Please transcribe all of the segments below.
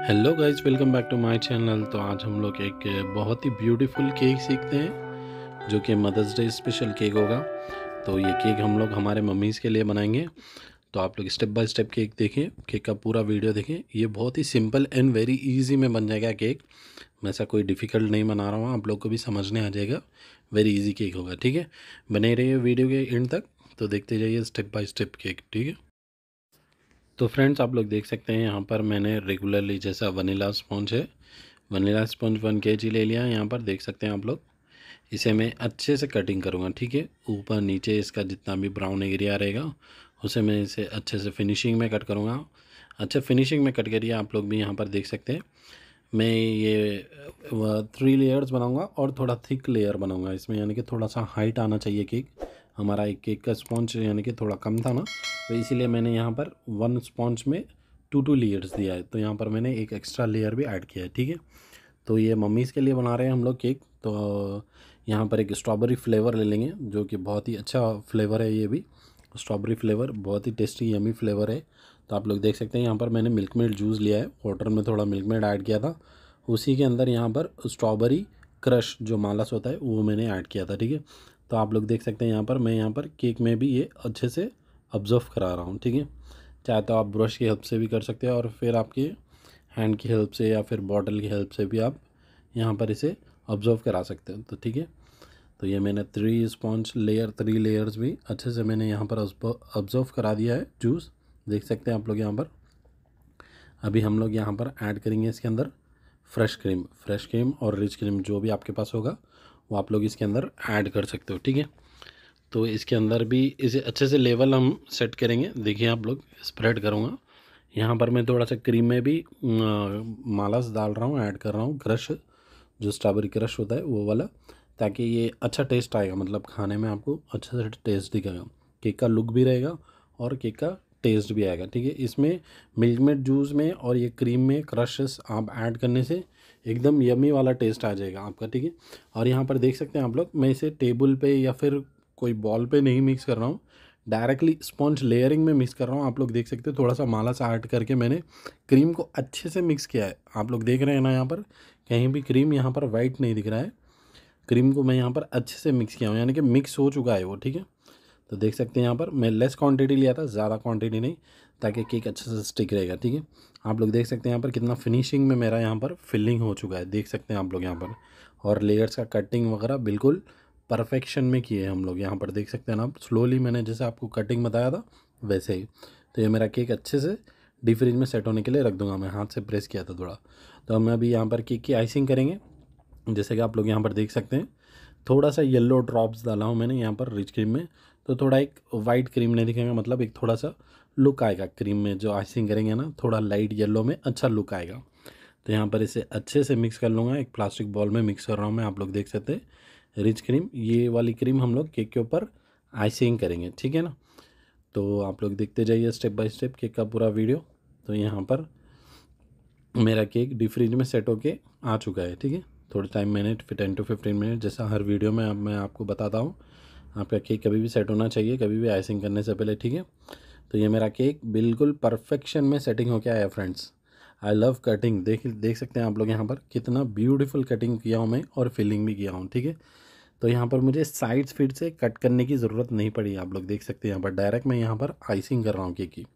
Hello guys welcome back to my channel तो आज हम लोग एक बहुत ही ब्यूटीफुल केक सीखते हैं, जो कि मदर्स डे स्पेशल केक होगा। तो ये केक हम लोग हमारे मम्मीज़ के लिए बनाएँगे। तो आप लोग स्टेप बाय स्टेप केक देखें केक का पूरा वीडियो देखें। ये बहुत ही सिंपल एंड वेरी इजी में बन जाएगा केक मैं ऐसा कोई डिफ़िकल्ट नहीं बना रहा हूँ, आप लोग को भी समझने आ जाएगा। वेरी ईजी केक होगा, ठीक है? बने रहिए वीडियो के एंड तक तो देखते जाइए स्टेप बाय स्टेप केक ठीक है? तो फ्रेंड्स, आप लोग देख सकते हैं यहाँ पर मैंने रेगुलरली जैसा वनीला स्पॉन्ज है vanilla sponge one K G ले लिया है यहाँ पर, देख सकते हैं आप लोग। इसे मैं अच्छे से कटिंग करूँगा, ठीक है? ऊपर नीचे इसका जितना भी ब्राउन एरिया रहेगा, उसे मैं इसे अच्छे से फिनिशिंग में कट करूँगा। अच्छा फिनिशिंग में कट करिए, आप लोग भी यहाँ पर देख सकते हैं। मैं ये थ्री लेयर्स बनाऊँगा और थोड़ा थिक लेयर बनाऊँगा। इसमें यानी कि थोड़ा सा हाइट आना चाहिए केक हमारा एक केक का स्पॉन्च यानी कि थोड़ा कम था ना तो इसीलिए मैंने यहाँ पर वन स्पॉन्च में टू टू लेयर्स दिया है। तो यहाँ पर मैंने एक एक्स्ट्रा लेयर भी ऐड किया है, ठीक है? तो ये मम्मीज़ के लिए बना रहे हैं हम लोग केक तो यहाँ पर एक स्ट्रॉबेरी फ्लेवर ले लेंगे, जो कि बहुत ही अच्छा फ्लेवर है ये भी। स्ट्रॉबेरी फ्लेवर बहुत ही टेस्टी यमी फ्लेवर है। तो आप लोग देख सकते हैं, यहाँ पर मैंने मिल्क मेड जूस लिया है। वाटर में थोड़ा मिल्क मेड ऐड किया था। उसी के अंदर यहाँ पर स्ट्रॉबेरी क्रश जो मालस होता है, वो मैंने ऐड किया था, ठीक है? तो आप लोग देख सकते हैं यहाँ पर, मैं यहाँ पर केक में भी ये अच्छे से ऑब्ज़र्व करा रहा हूँ, ठीक है? चाहे तो आप ब्रश की हेल्प से भी कर सकते हैं और फिर आपकी हैंड की हेल्प से या फिर बॉटल की हेल्प से भी आप यहाँ पर इसे ऑब्ज़र्व करा सकते हो तो ठीक है? तो ये मैंने three sponge layer three layers भी अच्छे से मैंने यहाँ पर ऑब्ज़र्व करा दिया है जूस देख सकते हैं आप लोग यहाँ पर। अभी हम लोग यहाँ पर ऐड करेंगे इसके अंदर फ्रेश क्रीम फ्रेश क्रीम और रिच क्रीम जो भी आपके पास होगा वो आप लोग इसके अंदर ऐड कर सकते हो, ठीक है? तो इसके अंदर भी इसे अच्छे से लेवल हम सेट करेंगे। देखिए आप लोग स्प्रेड करूँगा। यहाँ पर मैं थोड़ा सा क्रीम में भी मालास डाल रहा हूँ ऐड कर रहा हूँ क्रश जो स्ट्रॉबेरी क्रश होता है, वो वाला, ताकि ये अच्छा टेस्ट आएगा। मतलब खाने में आपको अच्छा से टेस्ट दिखेगा। केक का लुक भी रहेगा और केक का टेस्ट भी आएगा, ठीक है? इसमें मिल्क मेड जूस में और ये क्रीम में क्रशेस आप ऐड करने से एकदम यमी वाला टेस्ट आ जाएगा आपका, ठीक है? और यहाँ पर देख सकते हैं आप लोग, मैं इसे टेबल पे या फिर कोई बॉल पे नहीं मिक्स कर रहा हूँ। डायरेक्टली स्पॉन्ज लेयरिंग में मिक्स कर रहा हूँ। आप लोग देख सकते हैं, थोड़ा सा माला सा ऐड करके मैंने क्रीम को अच्छे से मिक्स किया है। आप लोग देख रहे हैं ना यहाँ पर, कहीं भी क्रीम यहाँ पर वाइट नहीं दिख रहा है। क्रीम को मैं यहाँ पर अच्छे से मिक्स किया हूँ, यानी कि मिक्स हो चुका है वो, ठीक है? तो देख सकते हैं यहाँ पर, मैं लेस क्वांटिटी लिया था, ज़्यादा क्वांटिटी नहीं, ताकि केक अच्छे से स्टिक रहेगा, ठीक है? आप लोग देख सकते हैं यहाँ पर कितना फिनिशिंग में मेरा यहाँ पर फिलिंग हो चुका है। देख सकते हैं आप लोग यहाँ पर। और लेयर्स का कटिंग वगैरह बिल्कुल परफेक्शन में किए हैं हम लोग यहाँ पर। देख सकते हैं ना स्लोली मैंने जैसे आपको कटिंग बताया था, वैसे ही। तो ये मेरा केक अच्छे से डी फ्रिज में सेट होने के लिए रख दूँगा मैं, हाथ से प्रेस किया था थोड़ा। तो हम अभी यहाँ पर केक की आइसिंग करेंगे। जैसे कि आप लोग यहाँ पर देख सकते हैं, थोड़ा सा येलो ड्रॉप्स डाला हूँ मैंने यहाँ पर रिच क्रीम में। तो थोड़ा एक वाइट क्रीम नहीं दिखेगा मतलब एक थोड़ा सा लुक आएगा क्रीम में, जो आइसिंग करेंगे ना, थोड़ा लाइट येलो में अच्छा लुक आएगा। तो यहाँ पर इसे अच्छे से मिक्स कर लूँगा, एक प्लास्टिक बॉल में मिक्स कर रहा हूँ मैं, आप लोग देख सकते हैं। रिच क्रीम, ये वाली क्रीम हम लोग केक के ऊपर आइसिंग करेंगे, ठीक है ना? तो आप लोग देखते जाइए स्टेप बाय स्टेप केक का पूरा वीडियो। तो यहाँ पर मेरा केक डी फ्रिज में सेट होके आ चुका है, ठीक है? थोड़े time minute ten to fifteen minute जैसा हर वीडियो में मैं आपको बताता हूँ। आपका केक कभी भी सेट होना चाहिए, कभी भी आइसिंग करने से पहले, ठीक है? तो ये मेरा केक बिल्कुल परफेक्शन में सेटिंग होके आया फ्रेंड्स आई लव कटिंग देख देख सकते हैं आप लोग यहाँ पर कितना ब्यूटीफुल कटिंग किया हूँ मैं और फिलिंग भी किया हूँ, ठीक है? तो यहाँ पर मुझे साइड्स फिट से कट करने की ज़रूरत नहीं पड़ी, आप लोग देख सकते हैं यहाँ पर डायरेक्ट मैं यहाँ पर आइसिंग कर रहा हूँ केक की।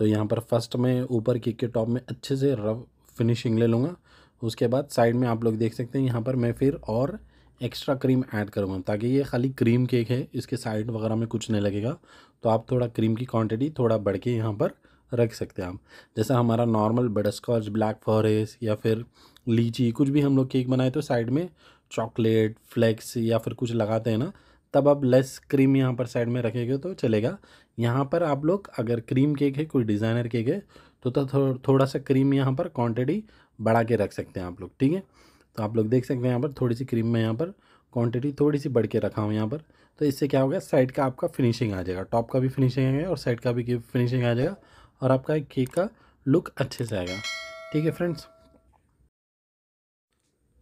तो यहाँ पर फ़र्स्ट मैं ऊपर केक के टॉप में अच्छे से रफ फिनिशिंग ले लूँगा। उसके बाद साइड में आप लोग देख सकते हैं यहाँ पर मैं फिर और एक्स्ट्रा क्रीम ऐड करूँगा, ताकि ये खाली क्रीम केक है, इसके साइड वगैरह में कुछ नहीं लगेगा। तो आप थोड़ा क्रीम की क्वांटिटी थोड़ा बढ़ के यहाँ पर रख सकते हैं आप। जैसा हमारा नॉर्मल बटरस्कॉच ब्लैक फॉरेस्ट या फिर लीची कुछ भी हम लोग केक बनाए तो साइड में चॉकलेट फ्लेक्स या फिर कुछ लगाते हैं ना तब आप लेस क्रीम यहाँ पर साइड में रखेंगे तो चलेगा। यहाँ पर आप लोग अगर क्रीम केक है कोई डिज़ाइनर केक है तो, तो थो, थोड़ा सा क्रीम यहाँ पर क्वांटिटी बढ़ा के रख सकते हैं आप लोग ठीक है? तो आप लोग देख सकते हैं यहाँ पर थोड़ी सी क्रीम में यहाँ पर क्वांटिटी थोड़ी सी बढ़ के रखा हूँ यहाँ पर तो इससे क्या होगा साइड का आपका फिनिशिंग आ जाएगा टॉप का भी फिनिशिंग आएगा और साइड का भी फिनिशिंग आ जाएगा और आपका केक का लुक अच्छे से आएगा। ठीक है फ्रेंड्स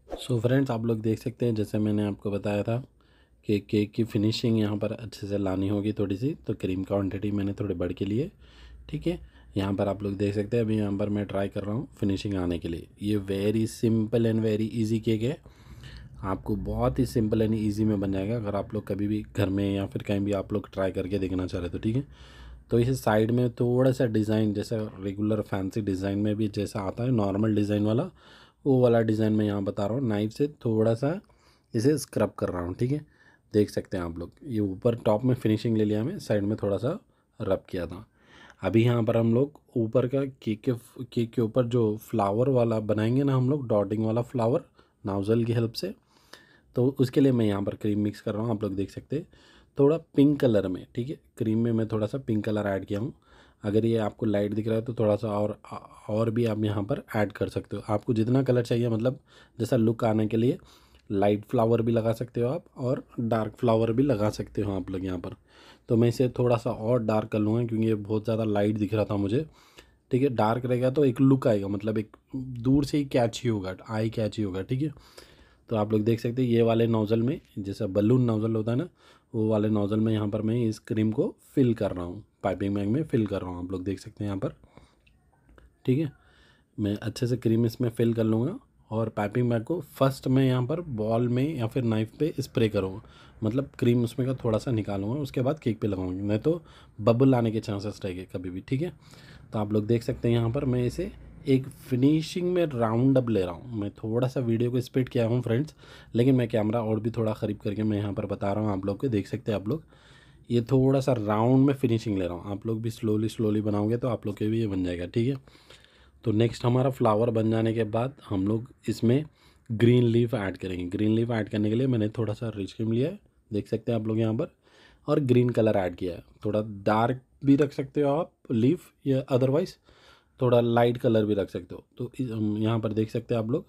सो फ्रेंड्स आप लोग देख सकते हैं, जैसे मैंने आपको बताया था कि केक की फिनिशिंग यहाँ पर अच्छे से लानी होगी थोड़ी सी तो क्रीम क्वान्टिटी मैंने थोड़ी बढ़ के लिए। ठीक है? यहाँ पर आप लोग देख सकते हैं, अभी यहाँ पर मैं ट्राई कर रहा हूँ फिनिशिंग आने के लिए। ये very simple and very easy cake है। आपको बहुत ही सिंपल एंड ईजी में बन जाएगा, अगर आप लोग कभी भी घर में या फिर कहीं भी आप लोग ट्राई करके देखना चाह रहे तो ठीक है? तो इसे साइड में थोड़ा सा डिज़ाइन, जैसा रेगुलर फैंसी डिज़ाइन में भी जैसा आता है, नॉर्मल डिज़ाइन वाला, वो वाला डिज़ाइन मैं यहाँ बता रहा हूँ। नाइफ से थोड़ा सा इसे स्क्रब कर रहा हूँ, ठीक है? देख सकते हैं आप लोग। ये ऊपर टॉप में फिनिशिंग ले लिया मैं, साइड में थोड़ा सा रब किया था। अभी यहाँ पर हम लोग ऊपर का केक के केक के ऊपर जो फ्लावर वाला बनाएँगे ना हम लोग, डॉटिंग वाला फ्लावर, नाउज़ल की हेल्प से तो उसके लिए मैं यहाँ पर क्रीम मिक्स कर रहा हूँ, आप लोग देख सकते थोड़ा पिंक कलर में, ठीक है? क्रीम में मैं थोड़ा सा पिंक कलर ऐड किया हूँ। अगर ये आपको लाइट दिख रहा है तो थोड़ा सा और और भी आप यहाँ पर ऐड कर सकते हो। आपको जितना कलर चाहिए मतलब जैसा लुक आने के लिए लाइट फ्लावर भी लगा सकते हो आप और डार्क फ्लावर भी लगा सकते हो आप लोग यहाँ पर। तो मैं इसे थोड़ा सा और डार्क कर लूँगा क्योंकि ये बहुत ज़्यादा लाइट दिख रहा था मुझे। ठीक है? डार्क रहेगा तो एक लुक आएगा मतलब एक दूर से ही कैच ही होगा आई कैच ही होगा, ठीक है? तो आप लोग देख सकते हैं, ये वाले नोज़ल में, जैसा बलून नोज़ल होता है ना, वो वाले नोज़ल में यहाँ पर मैं इस क्रीम को फिल कर रहा हूँ। पाइपिंग बैग में फिल कर रहा हूँ, आप लोग देख सकते हैं यहाँ पर। ठीक है? मैं अच्छे से क्रीम इसमें फिल कर लूँगा और पाइपिंग बैग को फ़र्स्ट मैं यहाँ पर बॉल में या फिर नाइफ पे स्प्रे करूँगा। मतलब क्रीम उसमें का थोड़ा सा निकालूँगा, उसके बाद केक पे लगाऊँगी। नहीं तो बबल आने के चांसेस रहेंगे कभी भी, ठीक है? तो आप लोग देख सकते हैं यहाँ पर मैं इसे एक फिनिशिंग में राउंड अप ले रहा हूँ। मैं थोड़ा सा वीडियो को स्पीड किया हूँ फ्रेंड्स लेकिन मैं कैमरा और भी थोड़ा ख़रीब करके मैं यहाँ पर बता रहा हूँ आप लोग को, देख सकते हैं आप लोग। ये थोड़ा सा राउंड में फिनिशिंग ले रहा हूँ। आप लोग भी स्लोली स्लोली बनाओगे तो आप लोग के भी ये बन जाएगा, ठीक है? तो नेक्स्ट हमारा फ्लावर बन जाने के बाद हम लोग इसमें ग्रीन लीफ ऐड करेंगे। ग्रीन लीफ ऐड करने के लिए मैंने थोड़ा सा रिच क्रीम लिया है। देख सकते हैं आप लोग यहाँ पर। और ग्रीन कलर ऐड किया है। थोड़ा डार्क भी रख सकते हो आप लीफ या अदरवाइज़ थोड़ा लाइट कलर भी रख सकते हो। तो यहाँ पर देख सकते हैं आप लोग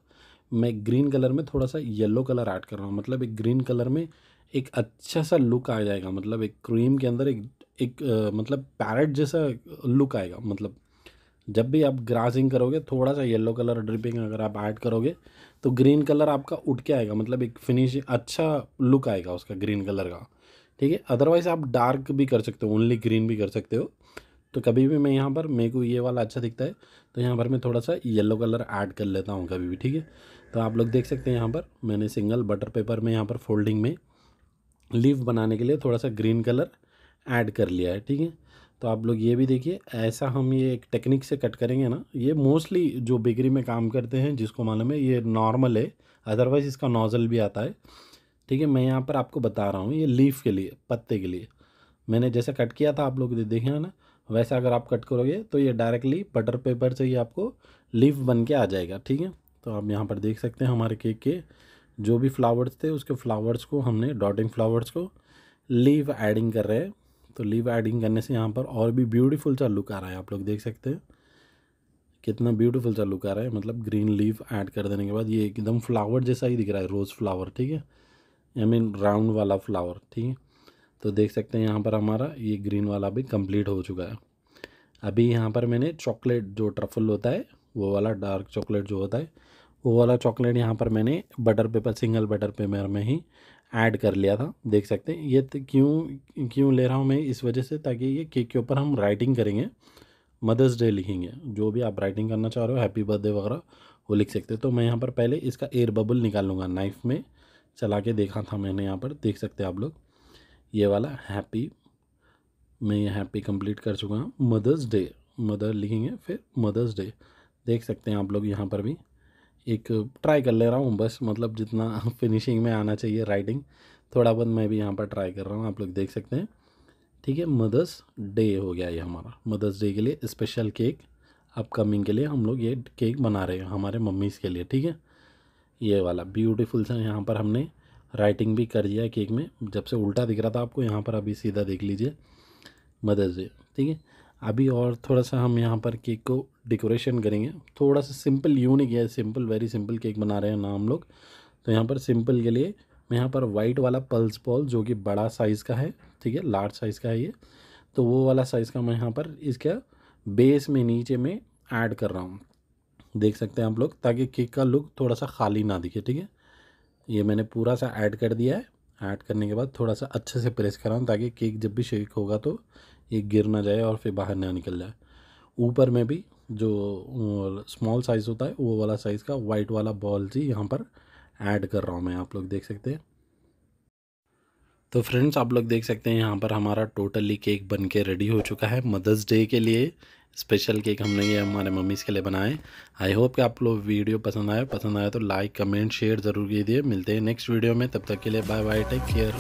मैं ग्रीन कलर में थोड़ा सा येलो कलर ऐड कर रहा हूँ। मतलब एक ग्रीन कलर में एक अच्छा सा लुक आ जाएगा। मतलब एक क्रीम के अंदर एक एक आ, मतलब पैरेट जैसा लुक आएगा। मतलब जब भी आप ग्रासिंग करोगे थोड़ा सा येलो कलर ड्रिपिंग अगर आप ऐड करोगे तो ग्रीन कलर आपका उठ के आएगा। मतलब एक फिनिश अच्छा लुक आएगा उसका ग्रीन कलर का। ठीक है? अदरवाइज़ आप डार्क भी कर सकते हो ओनली ग्रीन भी कर सकते हो। तो कभी भी मैं यहाँ पर, मेरे को ये वाला अच्छा दिखता है तो यहाँ पर मैं थोड़ा सा येलो कलर ऐड कर लेता हूँ कभी भी, ठीक है? तो आप लोग देख सकते हैं यहाँ पर, मैंने सिंगल बटर पेपर में यहाँ पर फोल्डिंग में लीफ बनाने के लिए थोड़ा सा ग्रीन कलर ऐड कर लिया है, ठीक है? तो आप लोग ये भी देखिए, ऐसा हम ये एक टेक्निक से कट करेंगे ना, ये मोस्टली जो बेकरी में काम करते हैं, जिसको मालूम है, ये नॉर्मल है अदरवाइज़ इसका नोज़ल भी आता है, ठीक है? मैं यहाँ पर आपको बता रहा हूँ, ये लीफ के लिए, पत्ते के लिए। मैंने जैसे कट किया था, आप लोग देखे ना वैसा अगर आप कट करोगे तो ये डायरेक्टली बटर पेपर से ही आपको लीफ बन के आ जाएगा, ठीक है? तो आप यहाँ पर देख सकते हैं हमारे केक के जो भी फ्लावर्स थे, उसके फ्लावर्स को हमने डॉटिंग फ्लावर्स को लीव एडिंग कर रहे हैं। तो लीव एडिंग करने से यहाँ पर और भी ब्यूटीफुल सा लुक आ रहा है, आप लोग देख सकते हैं। कितना ब्यूटीफुल सा लुक आ रहा है मतलब ग्रीन लीव ऐड कर देने के बाद ये एकदम फ्लावर जैसा ही दिख रहा है रोज़ फ्लावर ठीक है? आई मीन राउंड वाला फ्लावर ठीक है? तो देख सकते हैं यहाँ पर हमारा ये ग्रीन वाला भी कंप्लीट हो चुका है। अभी यहाँ पर मैंने चॉकलेट जो ट्रफल होता है, वो वाला डार्क चॉकलेट जो होता है, वो वाला चॉकलेट यहाँ पर मैंने butter paper single butter paper में ही ऐड कर लिया था। देख सकते हैं, ये क्यों क्यों ले रहा हूँ मैं इस वजह से ताकि ये केक के ऊपर हम राइटिंग करेंगे मदर्स डे लिखेंगे। जो भी आप राइटिंग करना चाह रहे हो हैप्पी बर्थडे वगैरह, वो लिख सकते हो। तो मैं यहाँ पर पहले इसका एयर बबल निकाल लूँगा नाइफ में चला के देखा था मैंने यहाँ पर, देख सकते हैं आप लोग। ये वाला हैप्पी मैं ये हैप्पी कंप्लीट कर चुका हूँ। मदर्स डे मदर लिखेंगे फिर मदर्स डे देख सकते हैं आप लोग यहाँ पर भी। एक ट्राई कर ले रहा हूँ बस मतलब जितना फिनिशिंग में आना चाहिए राइटिंग थोड़ा बहुत मैं भी यहाँ पर ट्राई कर रहा हूँ, आप लोग देख सकते हैं। ठीक है मदर्स डे हो गया ये हमारा। मदर्स डे के लिए स्पेशल केक अपकमिंग के लिए हम लोग ये केक बना रहे हैं, हमारे मम्मीज़ के लिए। ठीक है, ये वाला ब्यूटीफुल सा यहाँ पर हमने राइटिंग भी कर दिया केक में। जब से उल्टा दिख रहा था आपको, यहाँ पर अभी सीधा देख लीजिए। मदर्स डे ठीक है? अभी और थोड़ा सा हम यहाँ पर केक को डेकोरेशन करेंगे। थोड़ा सा सिंपल, यूनिक है सिंपल, वेरी सिंपल केक बना रहे हैं ना हम लोग। तो यहाँ पर सिंपल के लिए मैं यहाँ पर वाइट वाला पल्स बॉल जो कि बड़ा साइज़ का है, ठीक है? लार्ज साइज़ का है ये। तो वो वाला साइज़ का मैं यहाँ पर इसका बेस में नीचे में ऐड कर रहा हूँ। देख सकते हैं आप लोग, ताकि केक का लुक थोड़ा सा खाली ना दिखे, ठीक है? ये मैंने पूरा सा ऐड कर दिया है। ऐड करने के बाद थोड़ा सा अच्छे से प्रेस कराऊँ ताकि केक जब भी शेक होगा तो ये गिर ना जाए और फिर बाहर ना निकल जाए। ऊपर में भी जो स्मॉल साइज़ होता है, वो वाला साइज़ का वाइट वाला बॉल्स ही यहाँ पर ऐड कर रहा हूँ मैं। आप लोग देख सकते हैं। तो फ्रेंड्स आप लोग देख सकते हैं यहाँ पर हमारा टोटली केक बन के रेडी हो चुका है। मदर्स डे के लिए स्पेशल केक हमने ये हमारे मम्मीज़ के लिए बनाए। आई होप कि आप लोग वीडियो पसंद आए। पसंद आए तो लाइक कमेंट शेयर ज़रूर कीजिए। मिलते हैं नेक्स्ट वीडियो में। तब तक के लिए बाय बाय टेक केयर